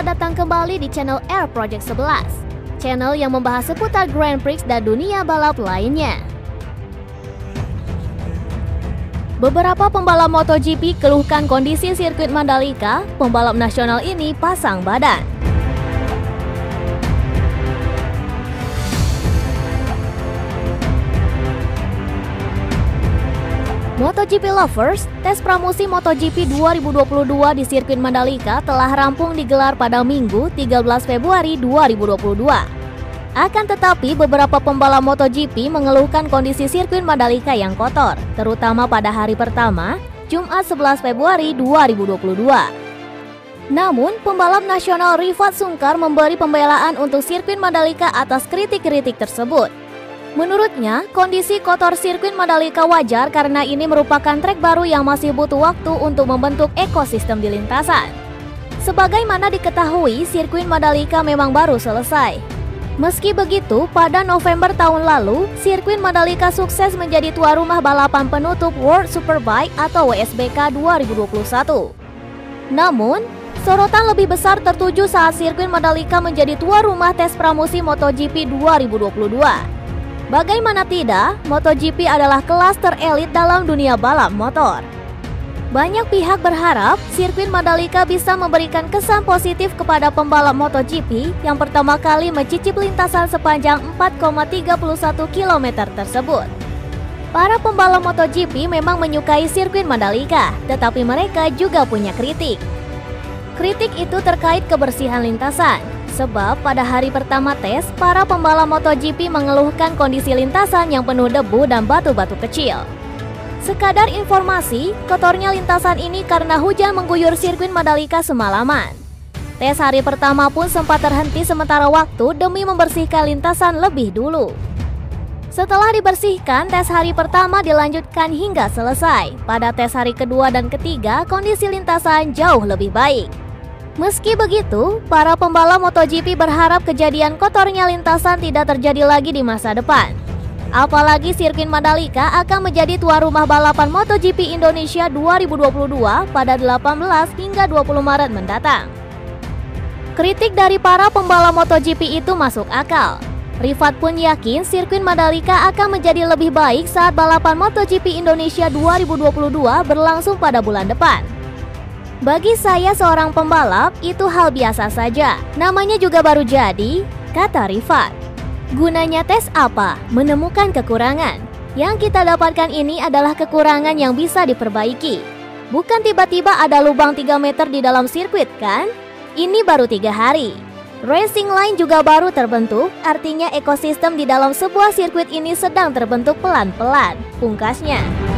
datang kembali di channel Air Project 11, channel yang membahas seputar Grand Prix dan dunia balap lainnya. Beberapa pembalap MotoGP keluhkan kondisi sirkuit Mandalika, pembalap nasional ini pasang badan. MotoGP Lovers, tes pramusim MotoGP 2022 di sirkuit Mandalika telah rampung digelar pada Minggu 13 Februari 2022. Akan tetapi beberapa pembalap MotoGP mengeluhkan kondisi sirkuit Mandalika yang kotor, terutama pada hari pertama, Jumat 11 Februari 2022. Namun, pembalap nasional Rifat Sungkar memberi pembelaan untuk sirkuit Mandalika atas kritik-kritik tersebut. Menurutnya, kondisi kotor sirkuit Mandalika wajar karena ini merupakan trek baru yang masih butuh waktu untuk membentuk ekosistem di lintasan. Sebagaimana diketahui, sirkuit Mandalika memang baru selesai. Meski begitu, pada November tahun lalu, sirkuit Mandalika sukses menjadi tuan rumah balapan penutup World Superbike atau WSBK 2021. Namun, sorotan lebih besar tertuju saat sirkuit Mandalika menjadi tuan rumah tes pramusim MotoGP 2022. Bagaimana tidak, MotoGP adalah kelas terelit dalam dunia balap motor. Banyak pihak berharap sirkuit Mandalika bisa memberikan kesan positif kepada pembalap MotoGP yang pertama kali mencicip lintasan sepanjang 4,31 km tersebut. Para pembalap MotoGP memang menyukai sirkuit Mandalika, tetapi mereka juga punya kritik. Kritik itu terkait kebersihan lintasan, Sebab pada hari pertama tes, para pembalap MotoGP mengeluhkan kondisi lintasan yang penuh debu dan batu-batu kecil. Sekadar informasi, kotornya lintasan ini karena hujan mengguyur sirkuit Mandalika semalaman. Tes hari pertama pun sempat terhenti sementara waktu demi membersihkan lintasan lebih dulu. Setelah dibersihkan, tes hari pertama dilanjutkan hingga selesai. Pada tes hari kedua dan ketiga, kondisi lintasan jauh lebih baik. Meski begitu, para pembalap MotoGP berharap kejadian kotornya lintasan tidak terjadi lagi di masa depan. Apalagi sirkuit Mandalika akan menjadi tuan rumah balapan MotoGP Indonesia 2022 pada 18 hingga 20 Maret mendatang. Kritik dari para pembalap MotoGP itu masuk akal. Rifat pun yakin sirkuit Mandalika akan menjadi lebih baik saat balapan MotoGP Indonesia 2022 berlangsung pada bulan depan. Bagi saya seorang pembalap itu hal biasa saja. Namanya juga baru jadi, kata Rifat. Gunanya tes apa? Menemukan kekurangan. Yang kita dapatkan ini adalah kekurangan yang bisa diperbaiki. Bukan tiba-tiba ada lubang 3 meter di dalam sirkuit kan? Ini baru tiga hari. Racing line juga baru terbentuk, artinya ekosistem di dalam sebuah sirkuit ini sedang terbentuk pelan-pelan, pungkasnya.